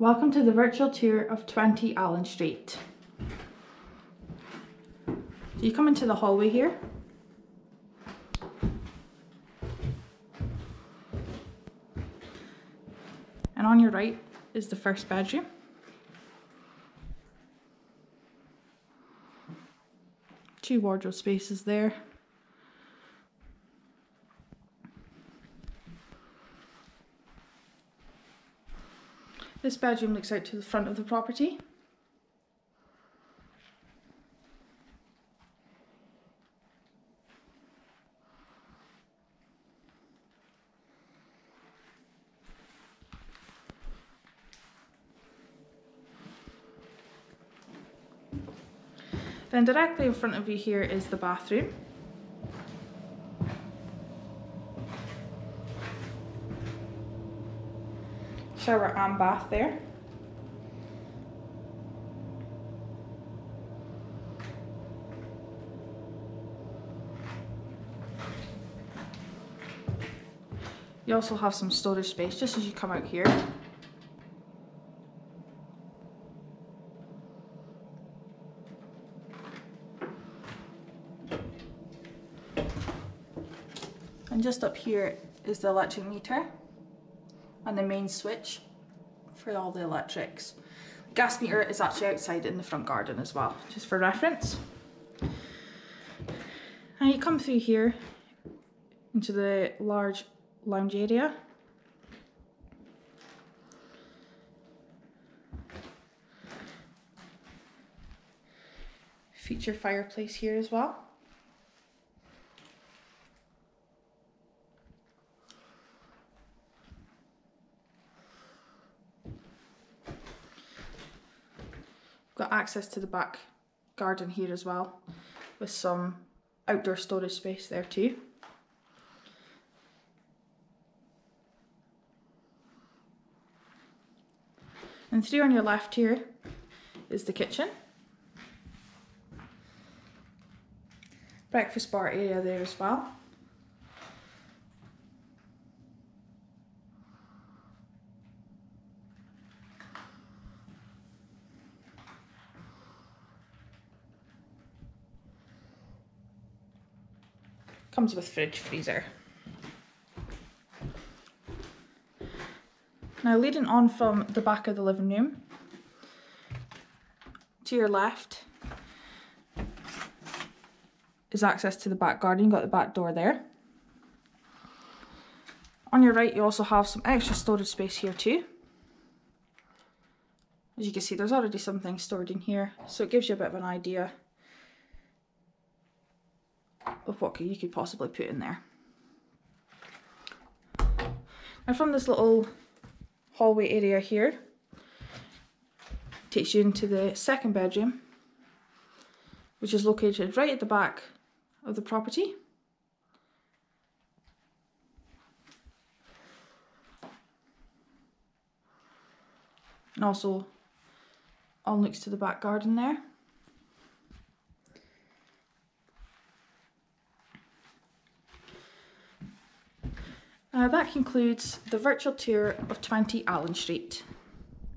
Welcome to the virtual tour of 20 Allan Street. So you come into the hallway here. And on your right is the first bedroom. Two wardrobe spaces there. This bedroom looks out to the front of the property. Then directly in front of you here is the bathroom. Shower and bath there. You also have some storage space just as you come out here. And just up here is the electric meter and the main switch for all the electrics. Gas meter is actually outside in the front garden as well, just for reference. And you come through here into the large lounge area. Feature fireplace here as well. Got access to the back garden here as well with some outdoor storage space there too. And through on your left here is the kitchen. Breakfast bar area there as well. Comes with fridge freezer. Now leading on from the back of the living room to your left is access to the back garden. You've got the back door there. On your right you also have some extra storage space here too. As you can see there's already some things stored in here so it gives you a bit of an idea of what you could possibly put in there. Now from this little hallway area here, takes you into the second bedroom, which is located right at the back of the property. And also on looks to the back garden there. Uh, that concludes the virtual tour of 20 Allan Street.